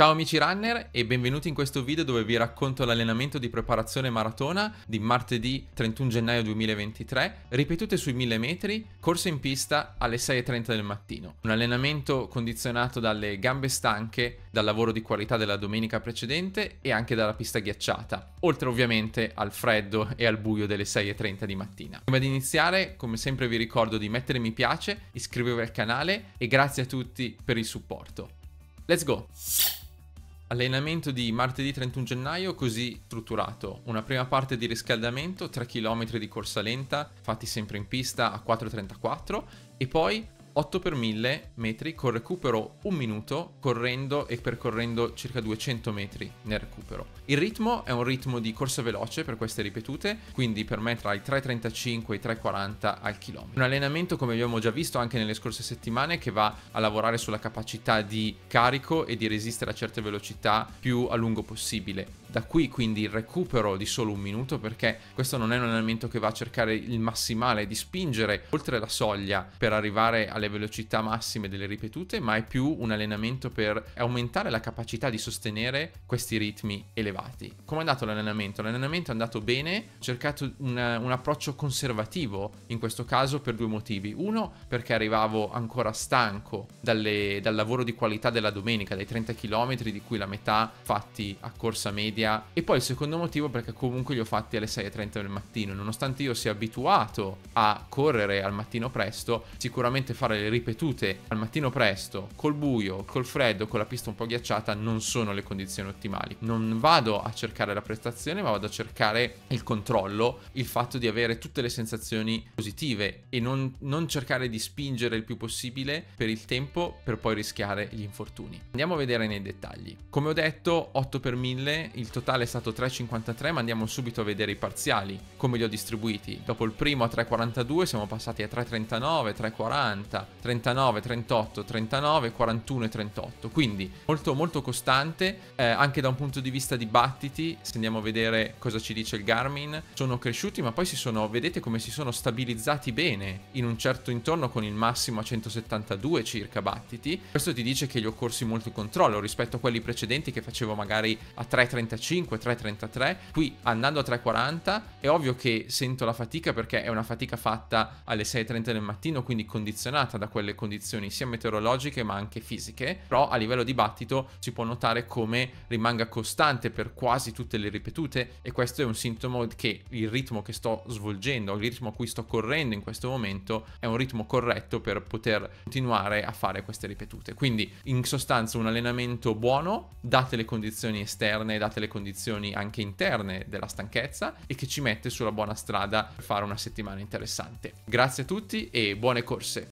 Ciao amici runner e benvenuti in questo video dove vi racconto l'allenamento di preparazione maratona di martedì 31 gennaio 2023, ripetute sui 1000 metri, corsa in pista alle 6.30 del mattino. Un allenamento condizionato dalle gambe stanche, dal lavoro di qualità della domenica precedente e anche dalla pista ghiacciata, oltre ovviamente al freddo e al buio delle 6.30 di mattina. Prima di iniziare, come sempre vi ricordo di mettere mi piace, iscrivervi al canale e grazie a tutti per il supporto. Let's go! Allenamento di martedì 31 gennaio così strutturato. Una prima parte di riscaldamento, 3 km di corsa lenta, fatti sempre in pista a 4.34 e poi 8 per 1000 metri con recupero un minuto correndo e percorrendo circa 200 metri nel recupero. Il ritmo è un ritmo di corsa veloce per queste ripetute, quindi per me tra i 3.35 e i 3.40 al chilometro. Un allenamento come abbiamo già visto anche nelle scorse settimane che va a lavorare sulla capacità di carico e di resistere a certe velocità più a lungo possibile. Da qui quindi il recupero di solo un minuto perché questo non è un allenamento che va a cercare il massimale di spingere oltre la soglia per arrivare alle velocità massime delle ripetute, ma è più un allenamento per aumentare la capacità di sostenere questi ritmi elevati. Come è andato l'allenamento? L'allenamento è andato bene, ho cercato un, un approccio conservativo in questo caso per due motivi. Uno perché arrivavo ancora stanco dalle, dal lavoro di qualità della domenica, dai 30 km di cui la metà fatti a corsa media media. E poi il secondo motivo perché comunque li ho fatti alle 6.30 del mattino. Nonostante io sia abituato a correre al mattino presto, sicuramente fare le ripetute al mattino presto, col buio, col freddo, con la pista un po' ghiacciata, non sono le condizioni ottimali. Non vado a cercare la prestazione, ma vado a cercare il controllo, il fatto di avere tutte le sensazioni positive e non, non cercare di spingere il più possibile per il tempo per poi rischiare gli infortuni. Andiamo a vedere nei dettagli. Come ho detto, 8 per 1000, il totale è stato 3,53 ma andiamo subito a vedere i parziali, come li ho distribuiti. Dopo il primo a 3,42 siamo passati a 3,39, 3,40, 39, 38, 39, 41 e 38. Quindi molto molto costante, eh, anche da un punto di vista di battiti, se andiamo a vedere cosa ci dice il Garmin, sono cresciuti ma poi si sono, vedete come si sono stabilizzati bene in un certo intorno con il massimo a 172 circa battiti. Questo ti dice che li ho corsi molto controllo rispetto a quelli precedenti che facevo magari a 3,35 3.35, 3.33, qui andando a 3.40 è ovvio che sento la fatica perché è una fatica fatta alle 6.30 del mattino, quindi condizionata da quelle condizioni sia meteorologiche ma anche fisiche, però a livello di battito si può notare come rimanga costante per quasi tutte le ripetute e questo è un sintomo che il ritmo che sto svolgendo, il ritmo a cui sto correndo in questo momento è un ritmo corretto per poter continuare a fare queste ripetute. Quindi in sostanza un allenamento buono, date le condizioni esterne, date le condizioni anche interne della stanchezza e che ci mette sulla buona strada per fare una settimana interessante. Grazie a tutti e buone corse!